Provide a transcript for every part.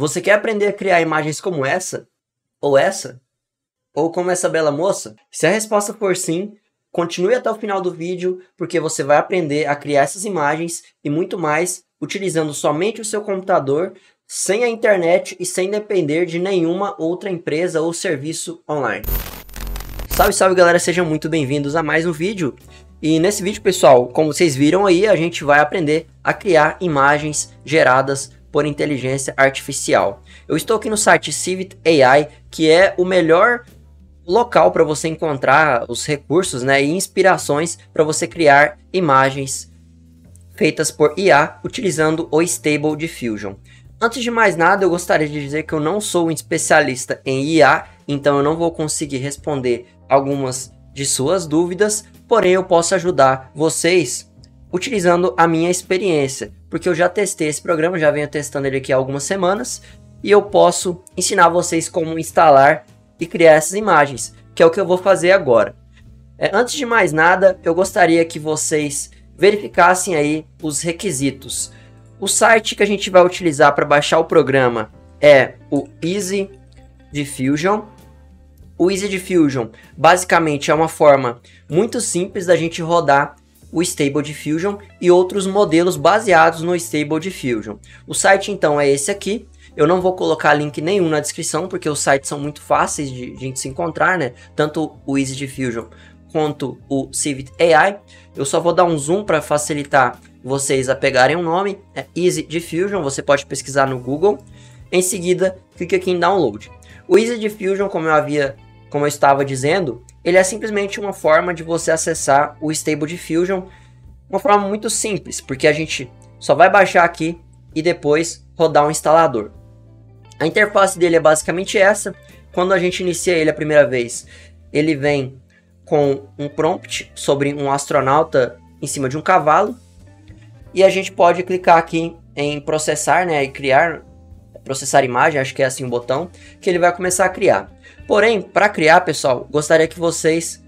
Você quer aprender a criar imagens como essa? Ou essa? Ou como essa bela moça? Se a resposta for sim, continue até o final do vídeo, porque você vai aprender a criar essas imagens e muito mais utilizando somente o seu computador, sem a internet e sem depender de nenhuma outra empresa ou serviço online. Salve, salve galera, sejam muito bem-vindos a mais um vídeo. E nesse vídeo, pessoal, como vocês viram aí, a gente vai aprender a criar imagens geradas por inteligência artificial. Eu estou aqui no site Civit AI, que é o melhor local para você encontrar os recursos né, e inspirações para você criar imagens feitas por IA utilizando o Stable Diffusion. Antes de mais nada, eu gostaria de dizer que eu não sou um especialista em IA, então eu não vou conseguir responder algumas de suas dúvidas, porém eu posso ajudar vocês utilizando a minha experiência, porque eu já testei esse programa, já venho testando ele aqui há algumas semanas, e eu posso ensinar vocês como instalar e criar essas imagens, que é o que eu vou fazer agora. É, antes de mais nada, eu gostaria que vocês verificassem aí os requisitos. O site que a gente vai utilizar para baixar o programa é o Easy Diffusion. O Easy Diffusion basicamente é uma forma muito simples da gente rodar o Stable Diffusion e outros modelos baseados no Stable Diffusion. O site então é esse aqui. Eu não vou colocar link nenhum na descrição porque os sites são muito fáceis de, de se encontrar, né? Tanto o Easy Diffusion quanto o Civit AI. Eu só vou dar um zoom para facilitar vocês a pegarem o um nome. É Easy Diffusion, você pode pesquisar no Google. Em seguida, clique aqui em Download. O Easy Diffusion, como eu havia, como eu estava dizendo, ele é simplesmente uma forma de você acessar o Stable Diffusion, uma forma muito simples, porque a gente só vai baixar aqui e depois rodar um instalador. A interface dele é basicamente essa. Quando a gente inicia ele a primeira vez, ele vem com um prompt sobre um astronauta em cima de um cavalo. E a gente pode clicar aqui em processar, né, e criar, processar imagem, acho que é assim o botão, que ele vai começar a criar. Porém, para criar, pessoal, gostaria que vocês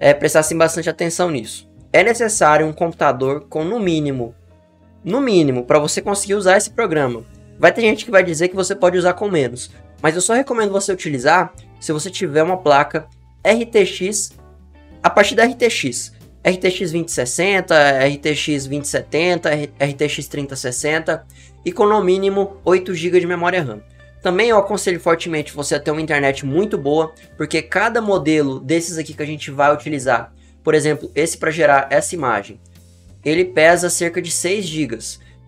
é, prestassem bastante atenção nisso. É necessário um computador com no mínimo, no mínimo, para você conseguir usar esse programa. Vai ter gente que vai dizer que você pode usar com menos, mas eu só recomendo você utilizar se você tiver uma placa RTX a partir da RTX. RTX 2060, RTX 2070, RTX 3060 e com no mínimo 8 GB de memória RAM. Também eu aconselho fortemente você ter uma internet muito boa, porque cada modelo desses aqui que a gente vai utilizar, por exemplo, esse para gerar essa imagem, ele pesa cerca de 6 GB.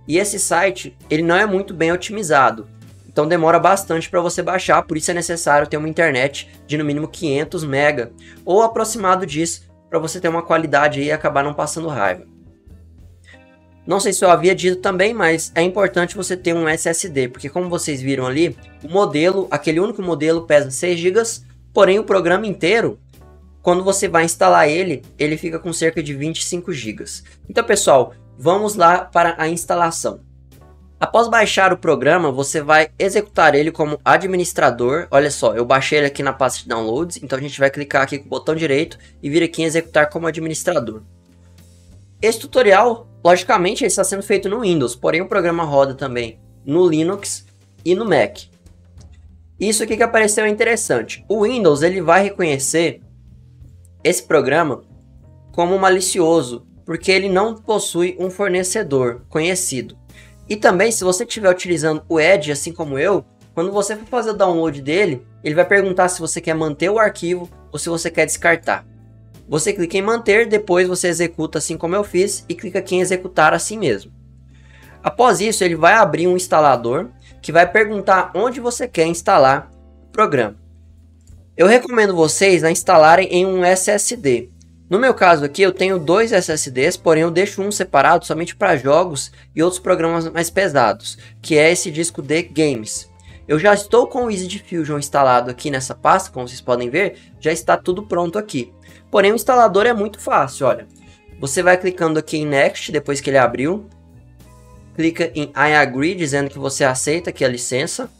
E esse site, ele não é muito bem otimizado. Então demora bastante para você baixar, por isso é necessário ter uma internet de no mínimo 500 MB ou aproximado disso para você ter uma qualidade e acabar não passando raiva. Não sei se eu havia dito também, mas é importante você ter um SSD, porque como vocês viram ali, o modelo, aquele único modelo pesa 6 GB, porém o programa inteiro, quando você vai instalar ele, ele fica com cerca de 25 GB. Então pessoal, vamos lá para a instalação. Após baixar o programa, você vai executar ele como administrador. Olha só, eu baixei ele aqui na pasta de downloads, então a gente vai clicar aqui com o botão direito e vir aqui em executar como administrador. Esse tutorial Logicamente, está sendo feito no Windows, porém o programa roda também no Linux e no Mac. Isso aqui que apareceu é interessante. O Windows ele vai reconhecer esse programa como malicioso, porque ele não possui um fornecedor conhecido. E também, se você estiver utilizando o Edge, assim como eu, quando você for fazer o download dele, ele vai perguntar se você quer manter o arquivo ou se você quer descartar. Você clica em manter, depois você executa assim como eu fiz e clica aqui em executar assim mesmo. Após isso, ele vai abrir um instalador que vai perguntar onde você quer instalar o programa. Eu recomendo vocês a instalarem em um SSD. No meu caso aqui, eu tenho dois SSDs, porém eu deixo um separado somente para jogos e outros programas mais pesados, que é esse disco de games. Eu já estou com o Easy Diffusion instalado aqui nessa pasta, como vocês podem ver, já está tudo pronto aqui. Porém, o instalador é muito fácil, olha. Você vai clicando aqui em Next, depois que ele abriu. Clica em I agree, dizendo que você aceita aqui a licença.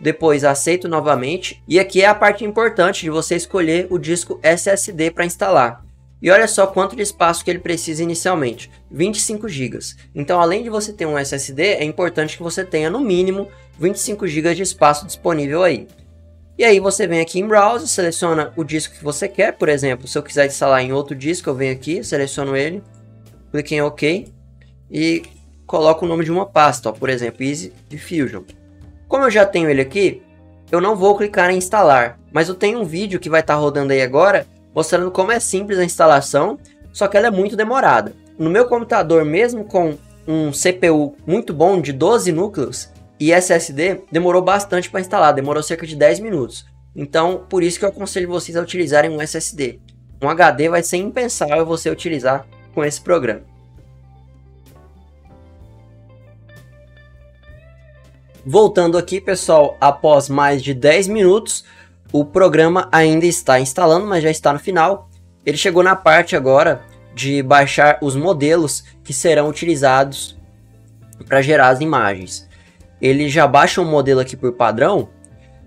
Depois aceito novamente. E aqui é a parte importante de você escolher o disco SSD para instalar. E olha só quanto de espaço que ele precisa inicialmente, 25 GB. Então, além de você ter um SSD, é importante que você tenha no mínimo 25 GB de espaço disponível aí. E aí você vem aqui em Browser, seleciona o disco que você quer, por exemplo, se eu quiser instalar em outro disco, eu venho aqui, seleciono ele, clico em OK e coloco o nome de uma pasta, ó, por exemplo, Easy Diffusion. Como eu já tenho ele aqui, eu não vou clicar em instalar, mas eu tenho um vídeo que vai estar tá rodando aí agora, mostrando como é simples a instalação, só que ela é muito demorada. No meu computador, mesmo com um CPU muito bom de 12 núcleos, e SSD demorou bastante para instalar, demorou cerca de 10 minutos. Então, por isso que eu aconselho vocês a utilizarem um SSD. Um HD vai ser impensável você utilizar com esse programa. Voltando aqui, pessoal, após mais de 10 minutos, o programa ainda está instalando, mas já está no final. Ele chegou na parte agora de baixar os modelos que serão utilizados para gerar as imagens ele já baixa um modelo aqui por padrão,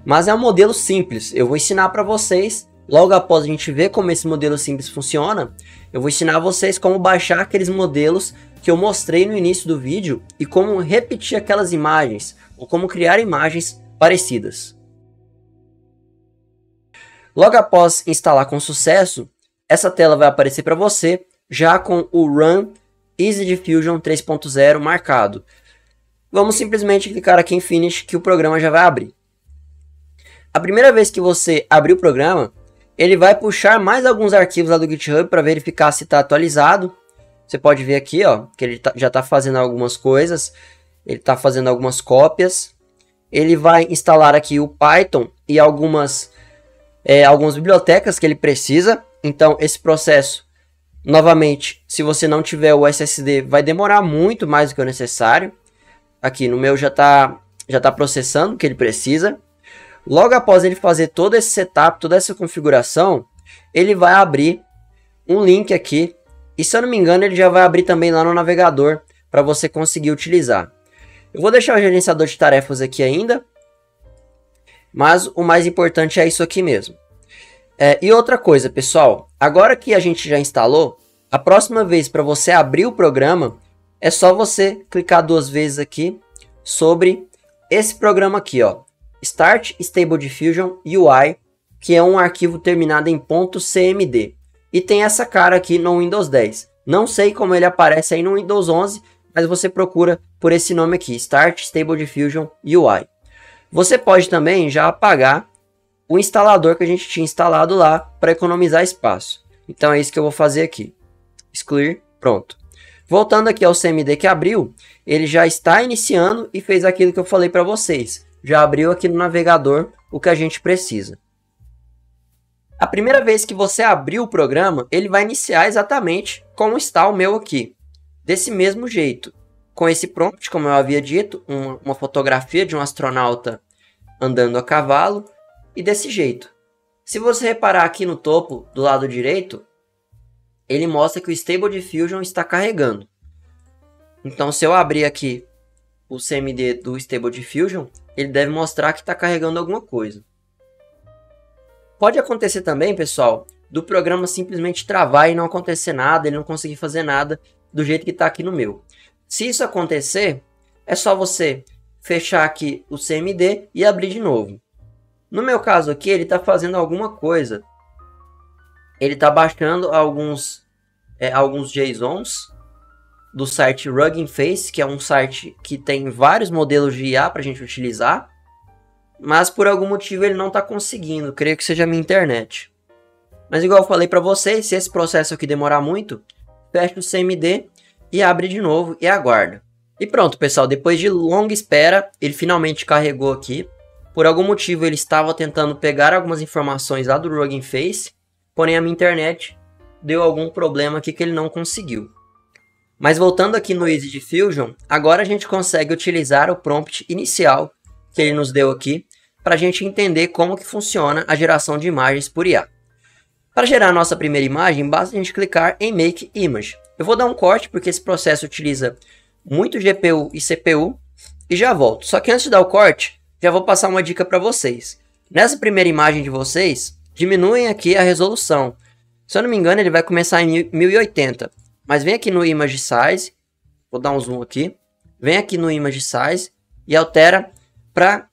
mas é um modelo simples. Eu vou ensinar para vocês, logo após a gente ver como esse modelo simples funciona, eu vou ensinar vocês como baixar aqueles modelos que eu mostrei no início do vídeo e como repetir aquelas imagens, ou como criar imagens parecidas. Logo após instalar com sucesso, essa tela vai aparecer para você já com o Run Easy Diffusion 3.0 marcado. Vamos simplesmente clicar aqui em Finish que o programa já vai abrir. A primeira vez que você abrir o programa, ele vai puxar mais alguns arquivos lá do GitHub para verificar se está atualizado. Você pode ver aqui ó, que ele tá, já está fazendo algumas coisas, ele está fazendo algumas cópias. Ele vai instalar aqui o Python e algumas, é, algumas bibliotecas que ele precisa. Então esse processo, novamente, se você não tiver o SSD, vai demorar muito mais do que o necessário. Aqui no meu já está já tá processando o que ele precisa. Logo após ele fazer todo esse setup, toda essa configuração, ele vai abrir um link aqui. E se eu não me engano, ele já vai abrir também lá no navegador para você conseguir utilizar. Eu vou deixar o gerenciador de tarefas aqui ainda. Mas o mais importante é isso aqui mesmo. É, e outra coisa, pessoal. Agora que a gente já instalou, a próxima vez para você abrir o programa, é só você clicar duas vezes aqui sobre esse programa aqui, ó, Start Stable Diffusion UI, que é um arquivo terminado em .cmd. E tem essa cara aqui no Windows 10. Não sei como ele aparece aí no Windows 11, mas você procura por esse nome aqui, Start Stable Diffusion UI. Você pode também já apagar o instalador que a gente tinha instalado lá para economizar espaço. Então é isso que eu vou fazer aqui. Excluir, pronto. Voltando aqui ao CMD que abriu, ele já está iniciando e fez aquilo que eu falei para vocês. Já abriu aqui no navegador o que a gente precisa. A primeira vez que você abrir o programa, ele vai iniciar exatamente como está o meu aqui. Desse mesmo jeito. Com esse prompt, como eu havia dito, uma, uma fotografia de um astronauta andando a cavalo e desse jeito. Se você reparar aqui no topo do lado direito, ele mostra que o Stable Diffusion está carregando. Então, se eu abrir aqui o CMD do Stable Diffusion, ele deve mostrar que está carregando alguma coisa. Pode acontecer também, pessoal, do programa simplesmente travar e não acontecer nada, ele não conseguir fazer nada do jeito que está aqui no meu. Se isso acontecer, é só você fechar aqui o CMD e abrir de novo. No meu caso aqui, ele está fazendo alguma coisa ele está baixando alguns, é, alguns JSONs do site Rugging Face, que é um site que tem vários modelos de IA para a gente utilizar, mas por algum motivo ele não está conseguindo, creio que seja a minha internet. Mas igual eu falei para vocês, se esse processo aqui demorar muito, fecha o CMD e abre de novo e aguarda. E pronto, pessoal, depois de longa espera, ele finalmente carregou aqui. Por algum motivo ele estava tentando pegar algumas informações lá do Rugging Face porém a minha internet deu algum problema aqui que ele não conseguiu. Mas voltando aqui no Easy Diffusion, agora a gente consegue utilizar o prompt inicial que ele nos deu aqui para a gente entender como que funciona a geração de imagens por IA. Para gerar a nossa primeira imagem, basta a gente clicar em Make Image. Eu vou dar um corte porque esse processo utiliza muito GPU e CPU e já volto. Só que antes de dar o corte, já vou passar uma dica para vocês. Nessa primeira imagem de vocês, diminuem aqui a resolução. Se eu não me engano, ele vai começar em 1080. Mas vem aqui no Image Size, vou dar um zoom aqui. Vem aqui no Image Size e altera para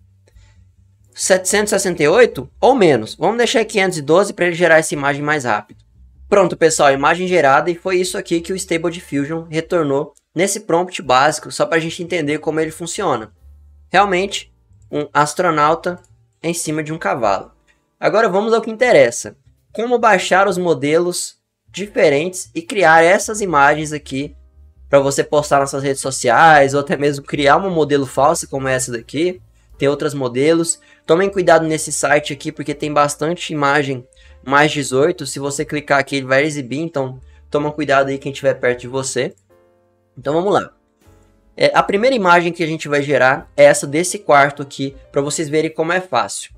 768 ou menos. Vamos deixar 512 para ele gerar essa imagem mais rápido. Pronto, pessoal, imagem gerada e foi isso aqui que o Stable Diffusion retornou nesse prompt básico, só para a gente entender como ele funciona. Realmente, um astronauta em cima de um cavalo. Agora vamos ao que interessa. Como baixar os modelos diferentes e criar essas imagens aqui para você postar nas suas redes sociais ou até mesmo criar um modelo falso como essa daqui. Tem outros modelos. Tomem cuidado nesse site aqui porque tem bastante imagem mais 18. Se você clicar aqui, ele vai exibir. Então, toma cuidado aí quem estiver perto de você. Então, vamos lá. É, a primeira imagem que a gente vai gerar é essa desse quarto aqui, para vocês verem como é fácil.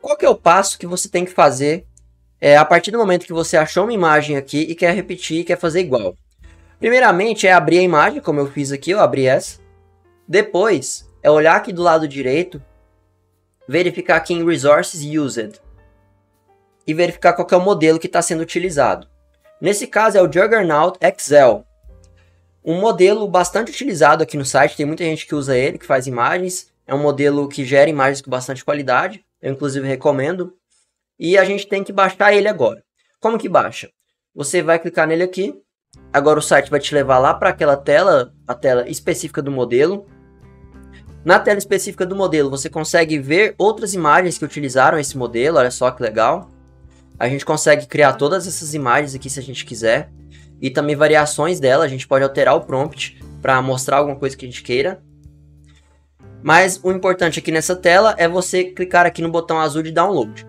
Qual que é o passo que você tem que fazer é, a partir do momento que você achou uma imagem aqui e quer repetir, quer fazer igual? Primeiramente é abrir a imagem, como eu fiz aqui, eu abri essa. Depois é olhar aqui do lado direito, verificar aqui em Resources Used e verificar qual é o modelo que está sendo utilizado. Nesse caso é o Juggernaut Excel. Um modelo bastante utilizado aqui no site, tem muita gente que usa ele, que faz imagens. É um modelo que gera imagens com bastante qualidade, eu inclusive recomendo. E a gente tem que baixar ele agora. Como que baixa? Você vai clicar nele aqui. Agora o site vai te levar lá para aquela tela, a tela específica do modelo. Na tela específica do modelo, você consegue ver outras imagens que utilizaram esse modelo, olha só que legal. A gente consegue criar todas essas imagens aqui se a gente quiser. E também variações dela, a gente pode alterar o prompt para mostrar alguma coisa que a gente queira. Mas o importante aqui nessa tela é você clicar aqui no botão azul de download.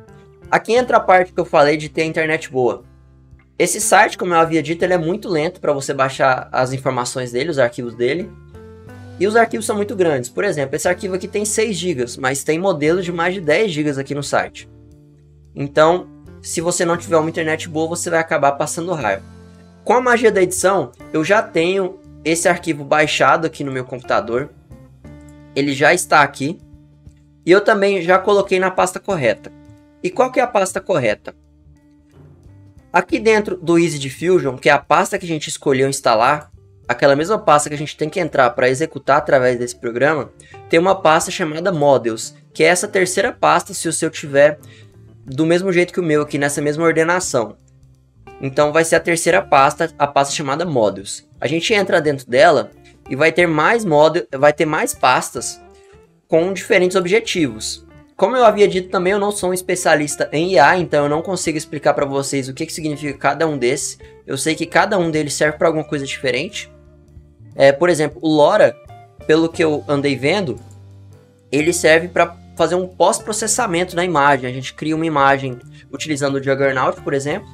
Aqui entra a parte que eu falei de ter internet boa. Esse site, como eu havia dito, ele é muito lento para você baixar as informações dele, os arquivos dele. E os arquivos são muito grandes. Por exemplo, esse arquivo aqui tem 6 GB, mas tem modelos de mais de 10 GB aqui no site. Então, se você não tiver uma internet boa, você vai acabar passando raiva. Com a magia da edição, eu já tenho esse arquivo baixado aqui no meu computador. Ele já está aqui. E eu também já coloquei na pasta correta. E qual que é a pasta correta? Aqui dentro do Easy Diffusion, que é a pasta que a gente escolheu instalar, aquela mesma pasta que a gente tem que entrar para executar através desse programa, tem uma pasta chamada Models, que é essa terceira pasta se o seu tiver do mesmo jeito que o meu aqui nessa mesma ordenação. Então vai ser a terceira pasta, a pasta chamada Models. A gente entra dentro dela e vai ter mais model, vai ter mais pastas com diferentes objetivos. Como eu havia dito também, eu não sou um especialista em IA, então eu não consigo explicar para vocês o que, que significa cada um desses. Eu sei que cada um deles serve para alguma coisa diferente. É, por exemplo, o LoRa, pelo que eu andei vendo, ele serve para fazer um pós-processamento na imagem. A gente cria uma imagem utilizando o Juggernaut, por exemplo,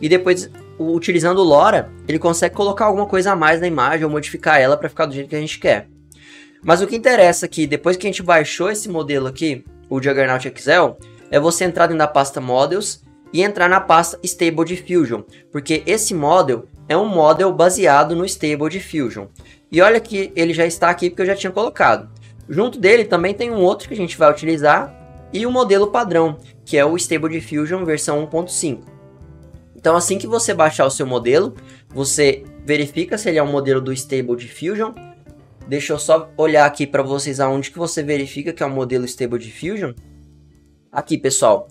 e depois, utilizando o LoRa, ele consegue colocar alguma coisa a mais na imagem ou modificar ela para ficar do jeito que a gente quer. Mas o que interessa aqui, depois que a gente baixou esse modelo aqui, o Juggernaut Excel, é você entrar dentro da pasta Models e entrar na pasta Stable Diffusion, porque esse model é um model baseado no Stable Diffusion. E olha que ele já está aqui porque eu já tinha colocado. Junto dele também tem um outro que a gente vai utilizar e o modelo padrão, que é o Stable Diffusion versão 1.5. Então assim que você baixar o seu modelo, você verifica se ele é um modelo do Stable Diffusion. Deixa eu só olhar aqui para vocês aonde que você verifica que é um modelo Stable Diffusion. Aqui, pessoal.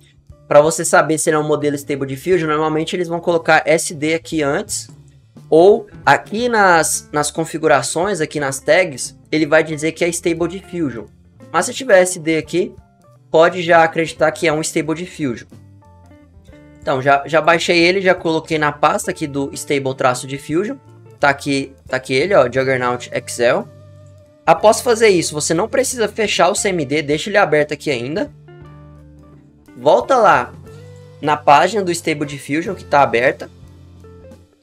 Para você saber se ele é um modelo Stable Diffusion, normalmente eles vão colocar SD aqui antes ou aqui nas, nas configurações, aqui nas tags, ele vai dizer que é Stable Diffusion. Mas se tiver SD aqui, pode já acreditar que é um Stable Diffusion. Então, já, já baixei ele, já coloquei na pasta aqui do Stable-Diffusion. Tá aqui, tá aqui ele, ó, Juggernaut Excel. Após fazer isso, você não precisa fechar o CMD, deixa ele aberto aqui ainda. Volta lá na página do Stable Diffusion que está aberta.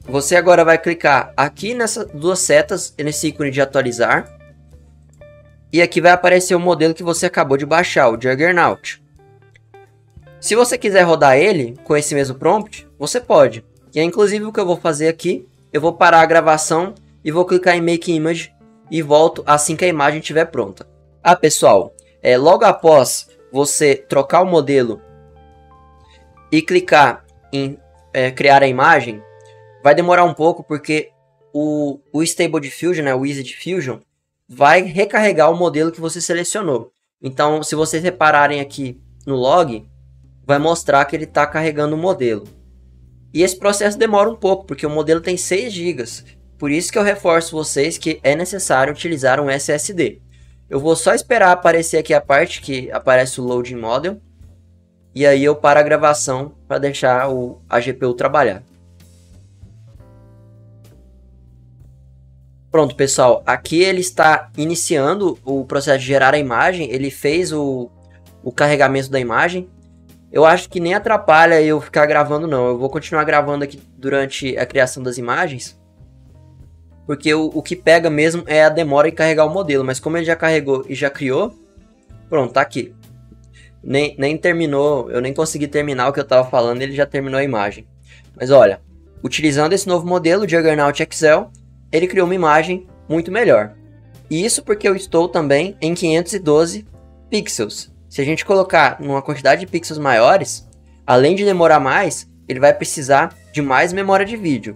Você agora vai clicar aqui nessas duas setas, nesse ícone de atualizar. E aqui vai aparecer o modelo que você acabou de baixar, o Juggernaut. Se você quiser rodar ele com esse mesmo prompt, você pode. E é inclusive o que eu vou fazer aqui. Eu vou parar a gravação e vou clicar em Make Image e volto assim que a imagem estiver pronta. Ah, pessoal, é, logo após você trocar o modelo e clicar em é, criar a imagem, Vai demorar um pouco porque o, o Stable Diffusion, né, o Easy Diffusion, vai recarregar o modelo que você selecionou. Então, se vocês repararem aqui no log, vai mostrar que ele está carregando o modelo. E esse processo demora um pouco, porque o modelo tem 6 GB. Por isso que eu reforço vocês que é necessário utilizar um SSD. Eu vou só esperar aparecer aqui a parte que aparece o Loading Model. E aí eu paro a gravação para deixar o, a GPU trabalhar. Pronto, pessoal, aqui ele está iniciando o processo de gerar a imagem, ele fez o, o carregamento da imagem. Eu acho que nem atrapalha eu ficar gravando não, eu vou continuar gravando aqui durante a criação das imagens. Porque o, o que pega mesmo é a demora em carregar o modelo, mas como ele já carregou e já criou, pronto, tá aqui. Nem, nem terminou, eu nem consegui terminar o que eu estava falando, ele já terminou a imagem. Mas olha, utilizando esse novo modelo, de Juggernaut Excel, ele criou uma imagem muito melhor. E isso porque eu estou também em 512 pixels. Se a gente colocar numa quantidade de pixels maiores, além de demorar mais, ele vai precisar de mais memória de vídeo.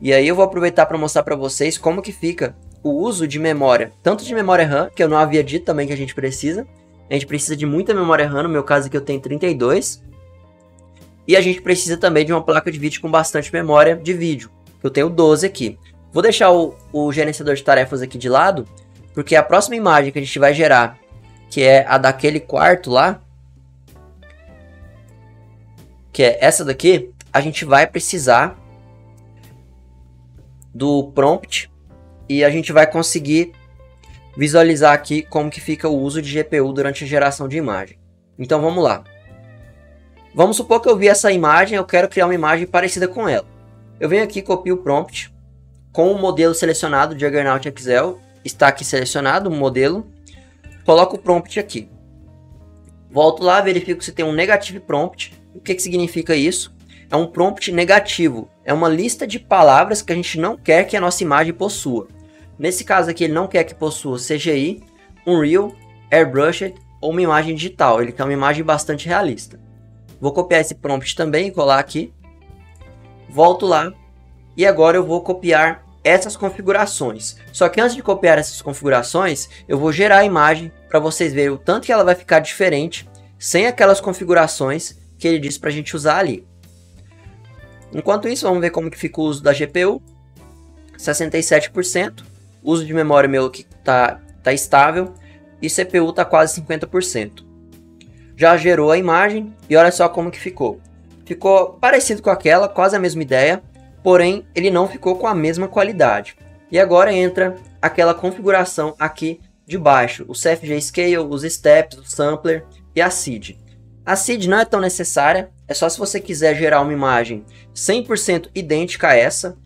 E aí eu vou aproveitar para mostrar para vocês como que fica o uso de memória, tanto de memória RAM, que eu não havia dito também que a gente precisa. A gente precisa de muita memória RAM, no meu caso aqui eu tenho 32. E a gente precisa também de uma placa de vídeo com bastante memória de vídeo, eu tenho 12 aqui. Vou deixar o, o gerenciador de tarefas aqui de lado, porque a próxima imagem que a gente vai gerar, que é a daquele quarto lá, que é essa daqui, a gente vai precisar do prompt e a gente vai conseguir visualizar aqui como que fica o uso de GPU durante a geração de imagem. Então vamos lá. Vamos supor que eu vi essa imagem, eu quero criar uma imagem parecida com ela. Eu venho aqui, copio o prompt, com o modelo selecionado Juggernaut Excel, está aqui selecionado o modelo, coloco o prompt aqui. Volto lá, verifico se tem um negative prompt. O que, que significa isso? É um prompt negativo, é uma lista de palavras que a gente não quer que a nossa imagem possua. Nesse caso aqui, ele não quer que possua CGI, Unreal, Airbrushed ou uma imagem digital. Ele quer uma imagem bastante realista. Vou copiar esse prompt também e colar aqui. Volto lá. E agora eu vou copiar essas configurações. Só que antes de copiar essas configurações, eu vou gerar a imagem para vocês verem o tanto que ela vai ficar diferente sem aquelas configurações que ele disse para a gente usar ali. Enquanto isso, vamos ver como que fica o uso da GPU. 67%. Uso de memória meu que está tá estável. E CPU está quase 50%. Já gerou a imagem e olha só como que ficou. Ficou parecido com aquela, quase a mesma ideia, porém ele não ficou com a mesma qualidade. E agora entra aquela configuração aqui de baixo, o CFG Scale, os steps, o sampler e a seed. A seed não é tão necessária, é só se você quiser gerar uma imagem 100% idêntica a essa.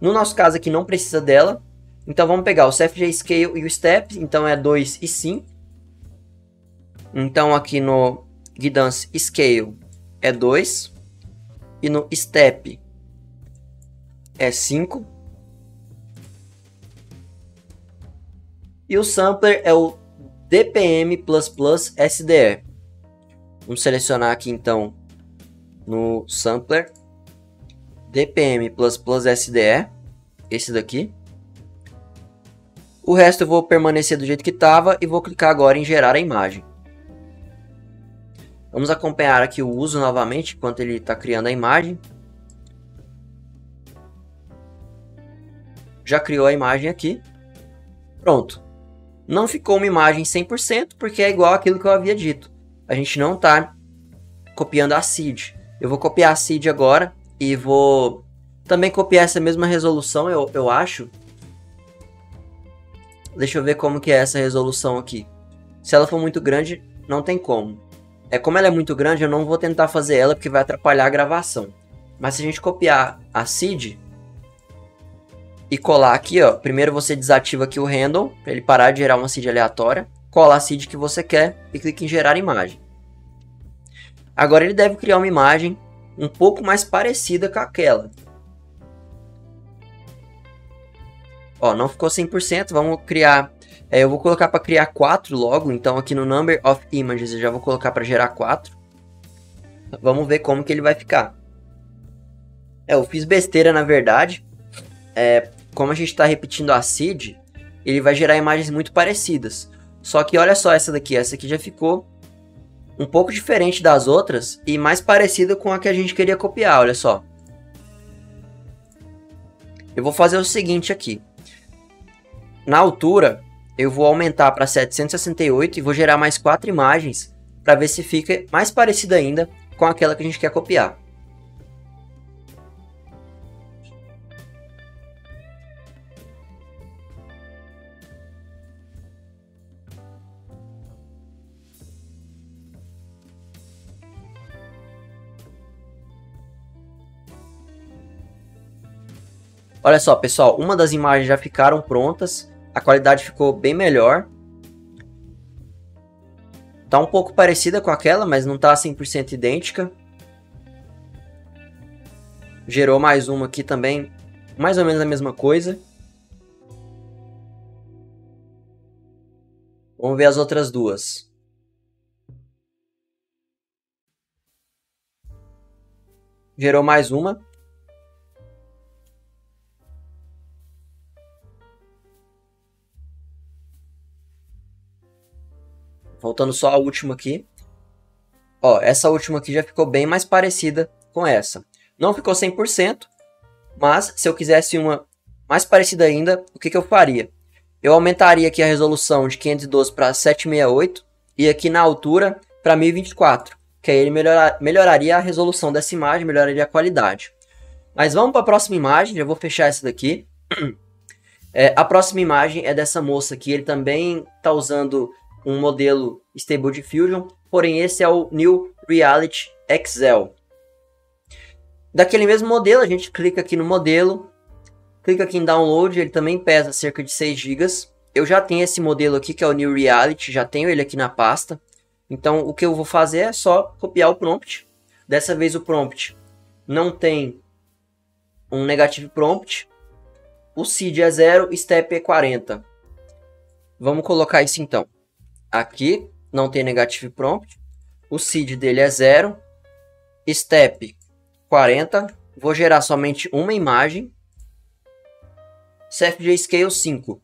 No nosso caso aqui não precisa dela, então vamos pegar o CFG Scale e o Step, então é 2 e 5. Então aqui no Guidance Scale é 2 e no Step é 5. E o sampler é o DPM++ SDE. Vamos selecionar aqui então no sampler DPM++ SDE, esse daqui. O resto eu vou permanecer do jeito que estava e vou clicar agora em gerar a imagem. Vamos acompanhar aqui o uso novamente enquanto ele está criando a imagem. Já criou a imagem aqui. Pronto. Não ficou uma imagem 100% porque é igual aquilo que eu havia dito. A gente não está copiando a seed. Eu vou copiar a seed agora e vou também copiar essa mesma resolução, eu, eu acho. Deixa eu ver como que é essa resolução aqui. Se ela for muito grande, não tem como. É como ela é muito grande, eu não vou tentar fazer ela porque vai atrapalhar a gravação. Mas se a gente copiar a seed, e colar aqui, ó. Primeiro você desativa aqui o handle, para ele parar de gerar uma seed aleatória. Cola a seed que você quer e clica em gerar imagem. Agora ele deve criar uma imagem um pouco mais parecida com aquela. Ó, não ficou 100%, vamos criar... É, eu vou colocar para criar 4 logo, então aqui no Number of Images eu já vou colocar para gerar 4. Vamos ver como que ele vai ficar. É, eu fiz besteira na verdade, é, como a gente está repetindo a seed, ele vai gerar imagens muito parecidas. Só que olha só essa daqui, essa aqui já ficou um pouco diferente das outras e mais parecida com a que a gente queria copiar, olha só. Eu vou fazer o seguinte aqui. Na altura, eu vou aumentar para 768 e vou gerar mais quatro imagens para ver se fica mais parecida ainda com aquela que a gente quer copiar. Olha só, pessoal, uma das imagens já ficaram prontas, a qualidade ficou bem melhor. Tá um pouco parecida com aquela, mas não tá 100% idêntica. Gerou mais uma aqui também, mais ou menos a mesma coisa. Vamos ver as outras duas. Gerou mais uma. Faltando só a última aqui. Ó, essa última aqui já ficou bem mais parecida com essa. Não ficou 100%, mas se eu quisesse uma mais parecida ainda, o que, que eu faria? Eu aumentaria aqui a resolução de 512 para 768 e aqui na altura para 1024, que aí ele melhorar, melhoraria a resolução dessa imagem, melhoraria a qualidade. Mas vamos para a próxima imagem, já vou fechar essa daqui. É, a próxima imagem é dessa moça aqui, ele também está usando um modelo Stable Diffusion, porém esse é o New Reality Excel. Daquele mesmo modelo, a gente clica aqui no modelo, clica aqui em Download, ele também pesa cerca de 6 GB. Eu já tenho esse modelo aqui, que é o New Reality, já tenho ele aqui na pasta. Então, o que eu vou fazer é só copiar o prompt. Dessa vez o prompt não tem um negative prompt. O seed é 0, step é 40. Vamos colocar isso então. Aqui não tem negative prompt. O seed dele é 0. Step 40. Vou gerar somente uma imagem. CFG Scale 5.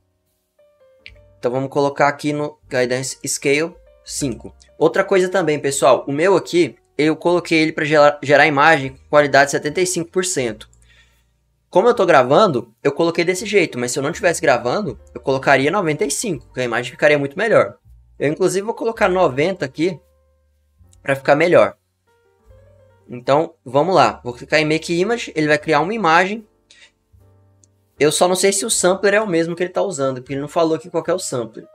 Então vamos colocar aqui no Guidance Scale 5. Outra coisa também, pessoal. O meu aqui, eu coloquei ele para gerar, gerar imagem com qualidade 75%. Como eu estou gravando, eu coloquei desse jeito, mas se eu não estivesse gravando, eu colocaria 95, que a imagem ficaria muito melhor. Eu inclusive vou colocar 90 aqui para ficar melhor. Então, vamos lá. Vou clicar em Make Image, ele vai criar uma imagem. Eu só não sei se o sampler é o mesmo que ele está usando, porque ele não falou aqui qual é o sampler.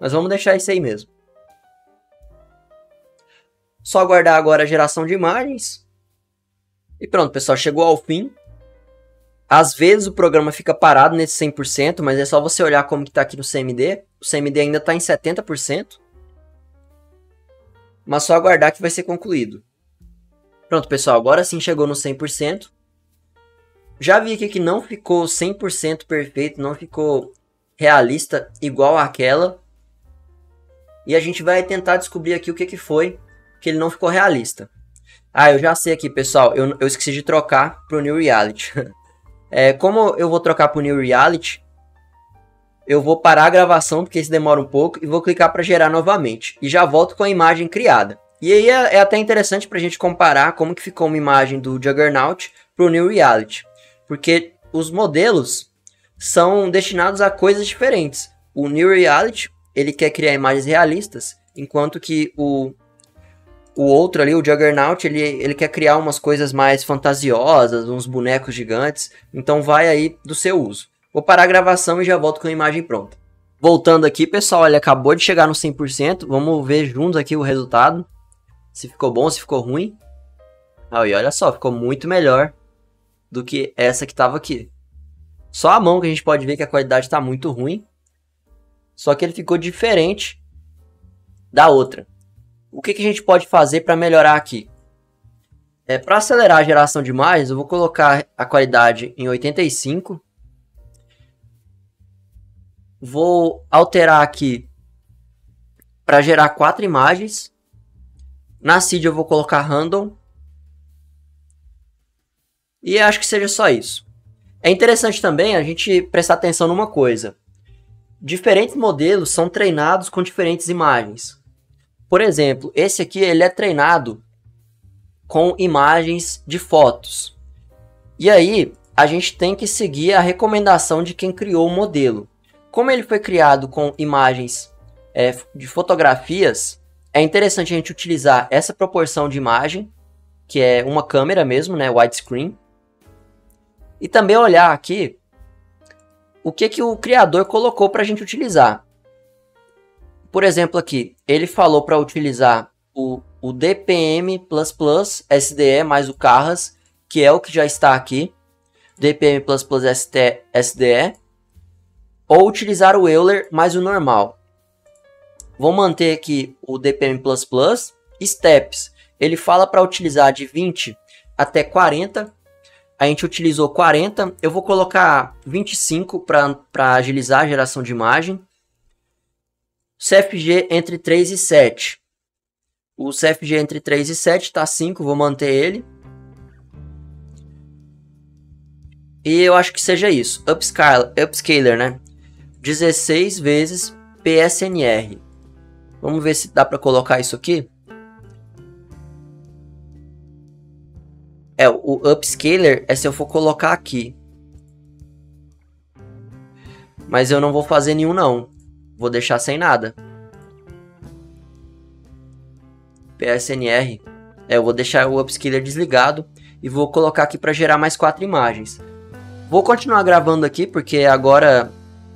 Mas vamos deixar isso aí mesmo. Só aguardar agora a geração de imagens. E pronto, pessoal, chegou ao fim. Às vezes o programa fica parado nesse 100%, mas é só você olhar como está aqui no CMD. O CMD ainda está em 70%. Mas só aguardar que vai ser concluído. Pronto, pessoal, agora sim chegou no 100%. Já vi aqui que não ficou 100% perfeito, não ficou realista igual àquela. E a gente vai tentar descobrir aqui o que, que foi que ele não ficou realista. Ah, eu já sei aqui, pessoal, eu, eu esqueci de trocar para o New Reality. É, como eu vou trocar para o New Reality, eu vou parar a gravação, porque isso demora um pouco, e vou clicar para gerar novamente. E já volto com a imagem criada. E aí é, é até interessante para a gente comparar como que ficou uma imagem do Juggernaut para o New Reality. Porque os modelos são destinados a coisas diferentes. O New Reality, ele quer criar imagens realistas, enquanto que o o outro ali, o Juggernaut, ele, ele quer criar umas coisas mais fantasiosas, uns bonecos gigantes. Então vai aí do seu uso. Vou parar a gravação e já volto com a imagem pronta. Voltando aqui, pessoal, ele acabou de chegar no 100%. Vamos ver juntos aqui o resultado. Se ficou bom, se ficou ruim. E olha só, ficou muito melhor do que essa que estava aqui. Só a mão que a gente pode ver que a qualidade está muito ruim. Só que ele ficou diferente da outra o que, que a gente pode fazer para melhorar aqui? É, para acelerar a geração de imagens, eu vou colocar a qualidade em 85. Vou alterar aqui para gerar quatro imagens. Na seed eu vou colocar random. E acho que seja só isso. É interessante também a gente prestar atenção numa coisa. diferentes modelos são treinados com diferentes imagens. Por exemplo, esse aqui ele é treinado com imagens de fotos. E aí, a gente tem que seguir a recomendação de quem criou o modelo. Como ele foi criado com imagens é, de fotografias, é interessante a gente utilizar essa proporção de imagem, que é uma câmera mesmo, né, widescreen, e também olhar aqui o que, que o criador colocou para a gente utilizar. Por exemplo, aqui, ele falou para utilizar o, o DPM++ SDE mais o Carras, que é o que já está aqui, DPM++ SDE, ou utilizar o Euler mais o normal. Vou manter aqui o DPM++, steps, ele fala para utilizar de 20 até 40, a gente utilizou 40, eu vou colocar 25 para agilizar a geração de imagem, CFG entre 3 e 7. O CFG entre 3 e 7 está 5, vou manter ele. E eu acho que seja isso. Upscaler, upscaler né? 16 vezes PSNR. Vamos ver se dá para colocar isso aqui. É, o upscaler é se eu for colocar aqui. Mas eu não vou fazer nenhum não. Vou deixar sem nada. PSNR. É, eu vou deixar o upscaler desligado e vou colocar aqui para gerar mais quatro imagens. Vou continuar gravando aqui porque agora,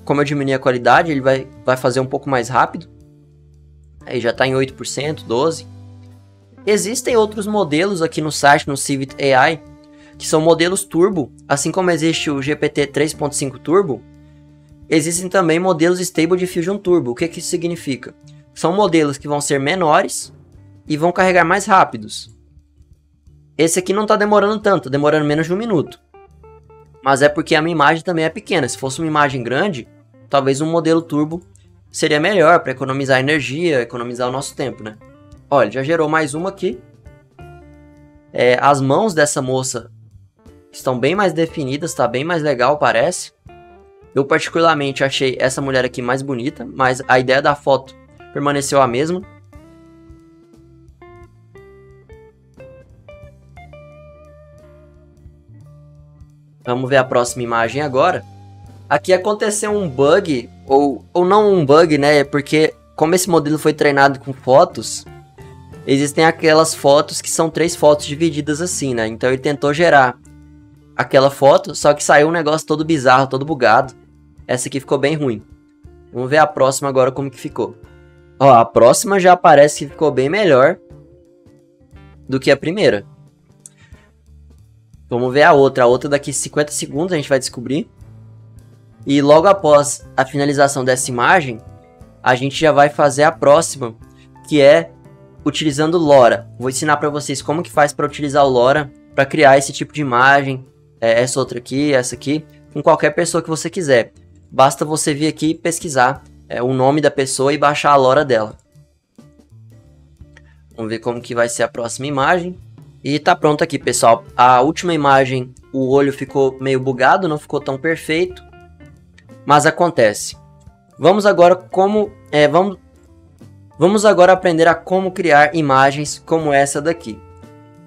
como eu diminui a qualidade, ele vai, vai fazer um pouco mais rápido. Aí já está em 8%, 12%. Existem outros modelos aqui no site, no Civit AI, que são modelos turbo, assim como existe o GPT 3.5 Turbo, Existem também modelos Stable Diffusion Turbo. O que, que isso significa? São modelos que vão ser menores e vão carregar mais rápidos. Esse aqui não está demorando tanto, demorando menos de um minuto. Mas é porque a minha imagem também é pequena. Se fosse uma imagem grande, talvez um modelo turbo seria melhor para economizar energia, economizar o nosso tempo, né? Olha, já gerou mais uma aqui. É, as mãos dessa moça estão bem mais definidas, está bem mais legal, parece. Eu particularmente achei essa mulher aqui mais bonita, mas a ideia da foto permaneceu a mesma. Vamos ver a próxima imagem agora. Aqui aconteceu um bug, ou, ou não um bug, né? Porque como esse modelo foi treinado com fotos, existem aquelas fotos que são três fotos divididas assim, né? Então ele tentou gerar aquela foto, só que saiu um negócio todo bizarro, todo bugado. Essa aqui ficou bem ruim. Vamos ver a próxima agora como que ficou. Ó, a próxima já parece que ficou bem melhor do que a primeira. Vamos ver a outra. A outra daqui 50 segundos a gente vai descobrir. E logo após a finalização dessa imagem, a gente já vai fazer a próxima, que é utilizando LoRa. Vou ensinar para vocês como que faz para utilizar o LoRa para criar esse tipo de imagem, é, essa outra aqui, essa aqui, com qualquer pessoa que você quiser. Basta você vir aqui pesquisar é, o nome da pessoa e baixar a lora dela. Vamos ver como que vai ser a próxima imagem. E tá pronto aqui, pessoal. A última imagem, o olho ficou meio bugado, não ficou tão perfeito. Mas acontece. Vamos agora como... É, vamos, vamos agora aprender a como criar imagens como essa daqui.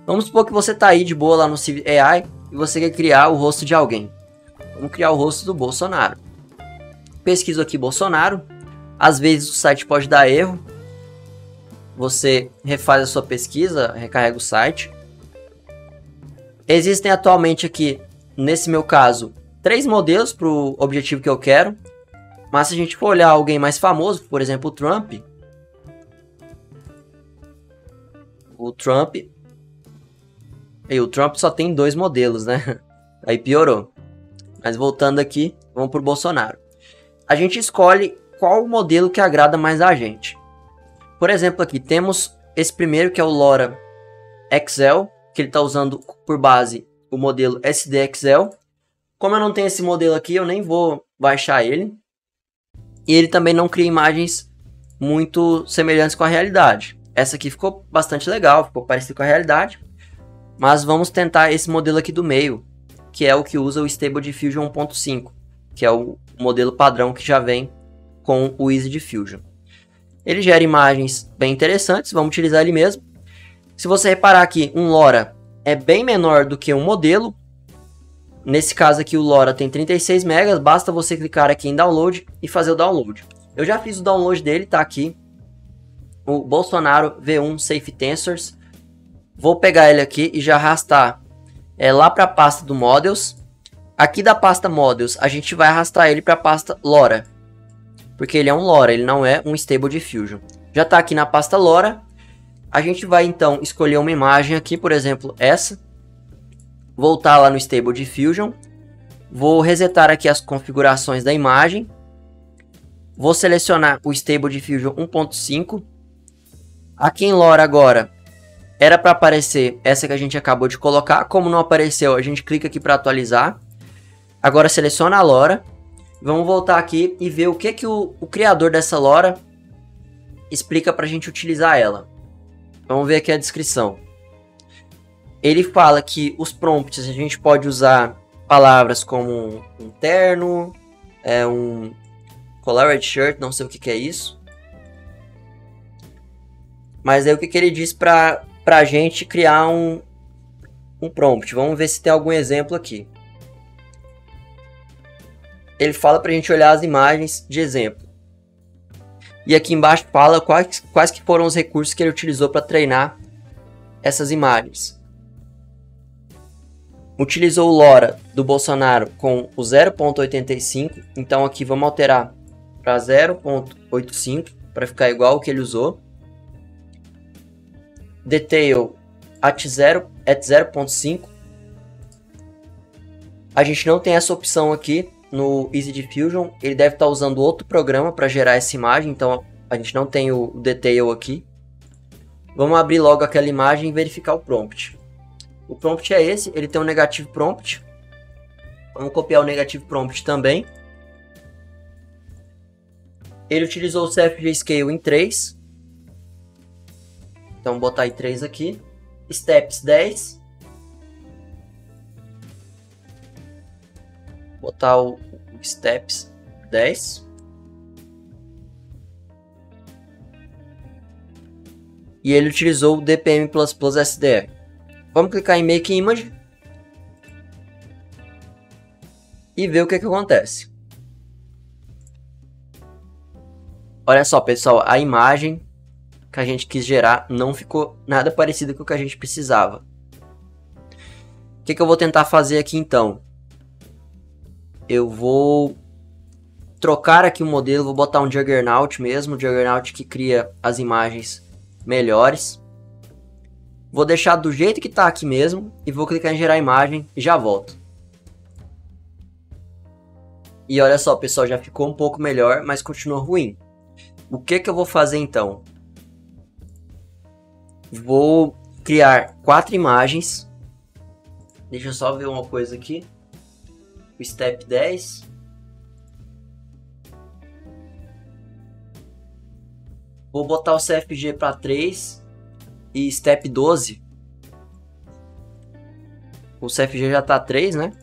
Vamos supor que você tá aí de boa lá no Civ AI e você quer criar o rosto de alguém. Vamos criar o rosto do Bolsonaro pesquiso aqui Bolsonaro. Às vezes o site pode dar erro. Você refaz a sua pesquisa, recarrega o site. Existem atualmente aqui, nesse meu caso, três modelos para o objetivo que eu quero. Mas se a gente for olhar alguém mais famoso, por exemplo, o Trump. O Trump. E o Trump só tem dois modelos, né? Aí piorou. Mas voltando aqui, vamos para o Bolsonaro a gente escolhe qual modelo que agrada mais a gente. Por exemplo, aqui temos esse primeiro que é o LoRa Excel, que ele está usando por base o modelo SDXL. Como eu não tenho esse modelo aqui, eu nem vou baixar ele. E ele também não cria imagens muito semelhantes com a realidade. Essa aqui ficou bastante legal, ficou parecido com a realidade. Mas vamos tentar esse modelo aqui do meio, que é o que usa o Stable Diffusion 1.5, que é o modelo padrão que já vem com o Easy Diffusion. Ele gera imagens bem interessantes, vamos utilizar ele mesmo. Se você reparar aqui, um LoRa é bem menor do que um modelo. Nesse caso aqui o LoRa tem 36 MB, basta você clicar aqui em download e fazer o download. Eu já fiz o download dele, tá aqui. O Bolsonaro V1 Safe Tensors. Vou pegar ele aqui e já arrastar é, lá para a pasta do Models. Aqui da pasta Models, a gente vai arrastar ele para a pasta LoRa. Porque ele é um LoRa, ele não é um Stable Diffusion. Já está aqui na pasta LoRa. A gente vai então escolher uma imagem aqui, por exemplo, essa. Voltar lá no Stable Diffusion. Vou resetar aqui as configurações da imagem. Vou selecionar o Stable Diffusion 1.5. Aqui em LoRa agora, era para aparecer essa que a gente acabou de colocar. Como não apareceu, a gente clica aqui para atualizar. Agora seleciona a LoRa. Vamos voltar aqui e ver o que, que o, o criador dessa LoRa explica para a gente utilizar ela. Vamos ver aqui a descrição. Ele fala que os prompts a gente pode usar palavras como um terno, é um colored shirt, não sei o que, que é isso. Mas é o que, que ele diz para a gente criar um, um prompt. Vamos ver se tem algum exemplo aqui. Ele fala para a gente olhar as imagens de exemplo. E aqui embaixo fala quais, quais que foram os recursos que ele utilizou para treinar essas imagens. Utilizou o LoRa do Bolsonaro com o 0.85, então aqui vamos alterar para 0.85 para ficar igual o que ele usou detail at 0 at 0.5. A gente não tem essa opção aqui no Easy Diffusion. Ele deve estar tá usando outro programa para gerar essa imagem, então a gente não tem o detail aqui. Vamos abrir logo aquela imagem e verificar o prompt. O prompt é esse, ele tem um negativo prompt. Vamos copiar o negativo prompt também. Ele utilizou o CFG Scale em 3. Então, botar aí 3 aqui. Steps 10. Botar o Steps 10. E ele utilizou o DPM++ SDR. Vamos clicar em Make Image. E ver o que, que acontece. Olha só, pessoal, a imagem que a gente quis gerar não ficou nada parecido com o que a gente precisava. O que, que eu vou tentar fazer aqui então? Eu vou trocar aqui o modelo, vou botar um Juggernaut mesmo, Juggernaut que cria as imagens melhores. Vou deixar do jeito que está aqui mesmo e vou clicar em gerar imagem e já volto. E olha só, pessoal, já ficou um pouco melhor, mas continua ruim. O que que eu vou fazer então? Vou criar quatro imagens. Deixa eu só ver uma coisa aqui. O step 10. Vou botar o CFG para 3 e step 12. O CFG já tá 3, né?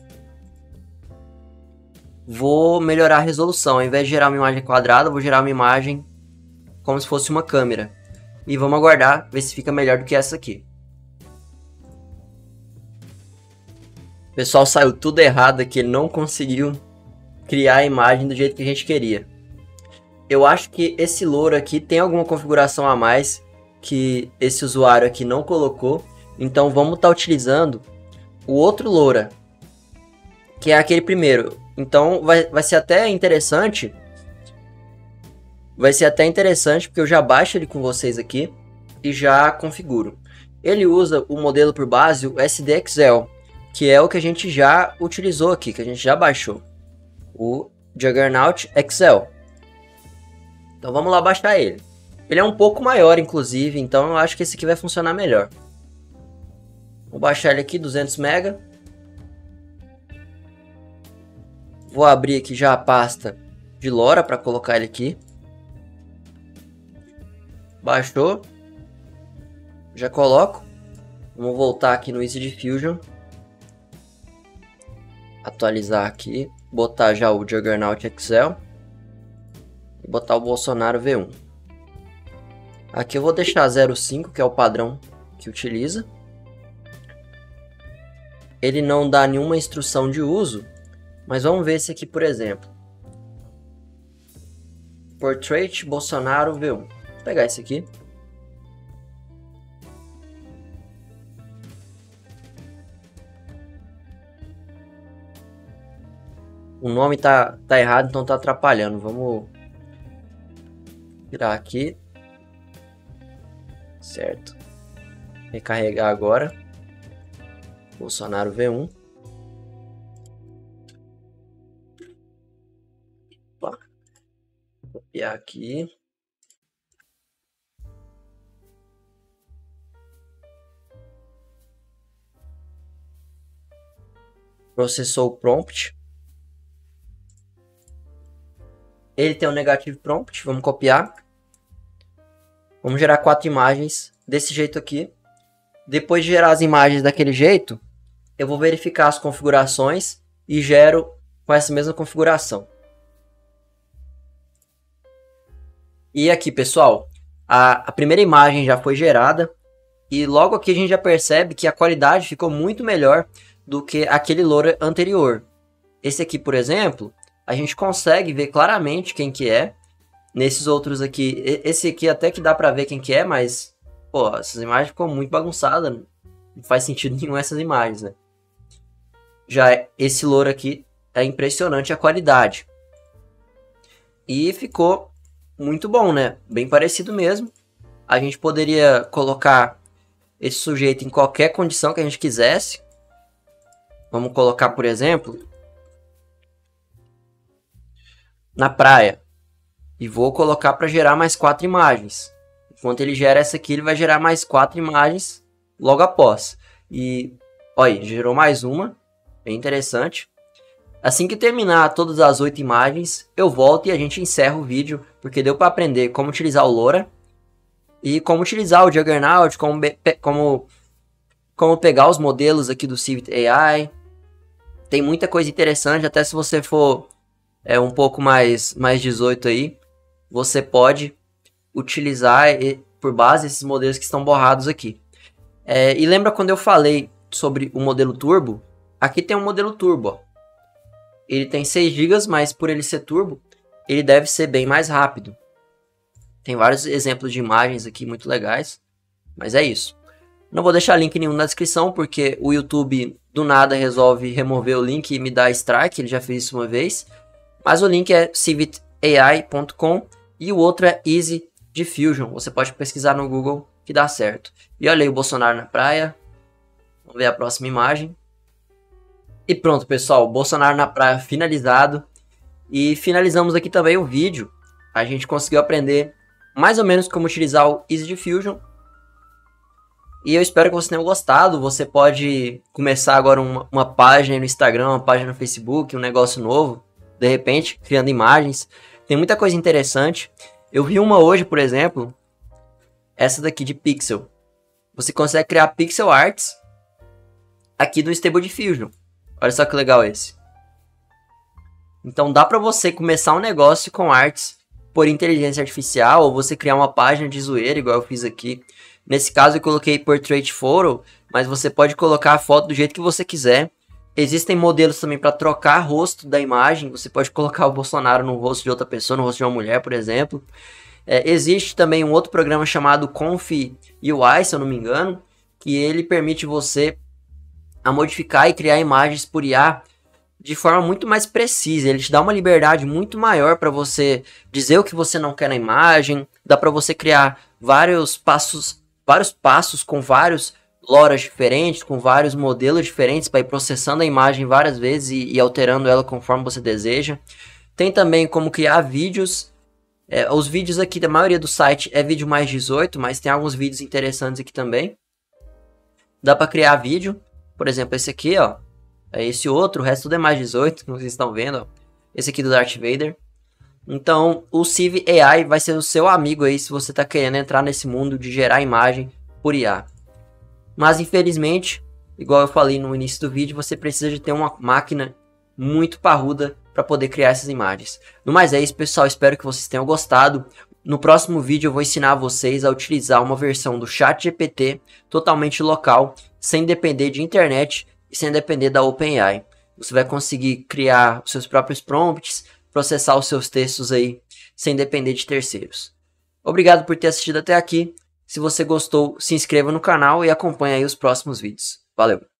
Vou melhorar a resolução. Ao invés de gerar uma imagem quadrada, vou gerar uma imagem como se fosse uma câmera. E vamos aguardar, ver se fica melhor do que essa aqui. O pessoal saiu tudo errado aqui, ele não conseguiu criar a imagem do jeito que a gente queria. Eu acho que esse louro aqui tem alguma configuração a mais que esse usuário aqui não colocou. Então vamos estar tá utilizando o outro loura, que é aquele primeiro. Então vai, vai ser até interessante Vai ser até interessante porque eu já baixo ele com vocês aqui e já configuro. Ele usa o modelo por base, o SDXL, que é o que a gente já utilizou aqui, que a gente já baixou. O Juggernaut Excel. Então vamos lá baixar ele. Ele é um pouco maior, inclusive, então eu acho que esse aqui vai funcionar melhor. Vou baixar ele aqui, 200 MB. Vou abrir aqui já a pasta de LoRa para colocar ele aqui. Baixou. Já coloco. Vamos voltar aqui no Easy Diffusion. Atualizar aqui. Botar já o Juggernaut Excel. e botar o Bolsonaro V1. Aqui eu vou deixar 0,5, que é o padrão que utiliza. Ele não dá nenhuma instrução de uso, mas vamos ver esse aqui, por exemplo. Portrait Bolsonaro V1. Vou pegar esse aqui. O nome tá, tá errado, então tá atrapalhando. Vamos tirar aqui. Certo. Recarregar agora. Bolsonaro V1. Opa. Copiar aqui. Processou o prompt. Ele tem um negative prompt, vamos copiar. Vamos gerar quatro imagens desse jeito aqui. Depois de gerar as imagens daquele jeito, eu vou verificar as configurações e gero com essa mesma configuração. E aqui, pessoal, a, a primeira imagem já foi gerada e logo aqui a gente já percebe que a qualidade ficou muito melhor do que aquele louro anterior. Esse aqui, por exemplo, a gente consegue ver claramente quem que é. Nesses outros aqui, esse aqui até que dá pra ver quem que é, mas, pô, essas imagens ficou muito bagunçadas. Não faz sentido nenhum essas imagens, né? Já esse louro aqui é impressionante a qualidade. E ficou muito bom, né? Bem parecido mesmo. A gente poderia colocar esse sujeito em qualquer condição que a gente quisesse. Vamos colocar, por exemplo, na praia. E vou colocar para gerar mais quatro imagens. Enquanto ele gera essa aqui, ele vai gerar mais quatro imagens logo após. E olha, gerou mais uma, bem interessante. Assim que terminar todas as oito imagens, eu volto e a gente encerra o vídeo, porque deu para aprender como utilizar o LoRa e como utilizar o Juggernaut, como, como, como pegar os modelos aqui do Civit AI. Tem muita coisa interessante, até se você for é um pouco mais, mais 18 aí, você pode utilizar por base esses modelos que estão borrados aqui. É, e lembra quando eu falei sobre o modelo turbo? Aqui tem um modelo turbo. Ó. Ele tem 6 GB, mas por ele ser turbo, ele deve ser bem mais rápido. Tem vários exemplos de imagens aqui muito legais, mas é isso. Não vou deixar link nenhum na descrição, porque o YouTube do nada resolve remover o link e me dar strike, ele já fez isso uma vez. Mas o link é civitai.com e o outro é Easy Diffusion. Você pode pesquisar no Google que dá certo. E olha aí o Bolsonaro na praia. Vamos ver a próxima imagem. E pronto, pessoal. Bolsonaro na praia finalizado. E finalizamos aqui também o vídeo. A gente conseguiu aprender mais ou menos como utilizar o Easy Diffusion. E eu espero que vocês tenham gostado. Você pode começar agora uma, uma página no Instagram, uma página no Facebook, um negócio novo de repente, criando imagens. Tem muita coisa interessante. Eu vi uma hoje, por exemplo, essa daqui de pixel. Você consegue criar pixel arts aqui no Stable Diffusion. Olha só que legal esse. Então dá para você começar um negócio com arts por inteligência artificial ou você criar uma página de zoeira igual eu fiz aqui. Nesse caso eu coloquei portrait photo, mas você pode colocar a foto do jeito que você quiser. Existem modelos também para trocar rosto da imagem. Você pode colocar o Bolsonaro no rosto de outra pessoa, no rosto de uma mulher, por exemplo. É, existe também um outro programa chamado Conf UI, se eu não me engano, que ele permite você a modificar e criar imagens por IA de forma muito mais precisa. Ele te dá uma liberdade muito maior para você dizer o que você não quer na imagem. Dá para você criar vários passos, vários passos com vários loras diferentes, com vários modelos diferentes para ir processando a imagem várias vezes e, e, alterando ela conforme você deseja. Tem também como criar vídeos. É, os vídeos aqui da maioria do site é vídeo mais 18, mas tem alguns vídeos interessantes aqui também. Dá para criar vídeo, por exemplo, esse aqui, ó. É esse outro, o resto tudo é mais 18, como vocês estão vendo, ó. Esse aqui do Darth Vader. Então, o Civ AI vai ser o seu amigo aí se você está querendo entrar nesse mundo de gerar imagem por IA. Mas infelizmente, igual eu falei no início do vídeo, você precisa de ter uma máquina muito parruda para poder criar essas imagens. No mais é isso, pessoal. Espero que vocês tenham gostado. No próximo vídeo eu vou ensinar vocês a utilizar uma versão do Chat GPT totalmente local, sem depender de internet e sem depender da OpenAI. Você vai conseguir criar os seus próprios prompts, processar os seus textos aí sem depender de terceiros. Obrigado por ter assistido até aqui. Se você gostou, se inscreva no canal e acompanhe aí os próximos vídeos. Valeu!